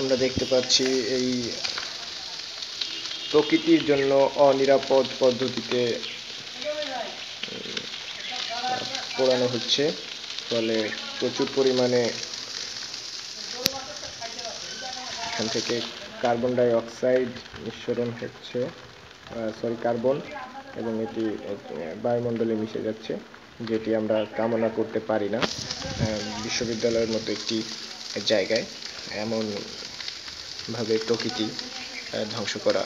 আমরা দেখতে পাচ্ছি এই প্রকৃতির জন্য অনিরাপদ পদ্ধতিতে পোড়ানো হচ্ছে। ফলে প্রচুর পরিমাণে এখান থেকে কার্বন ডাই অক্সাইড নিঃসরণ হচ্ছে সরি, কার্বন এবং এটি বায়ুমণ্ডলে মিশে যাচ্ছে, যেটি আমরা কামনা করতে পারি না বিশ্ববিদ্যালয়ের মতো একটি জায়গায়। এমন ভাবে প্রকৃতি ধ্বংস করা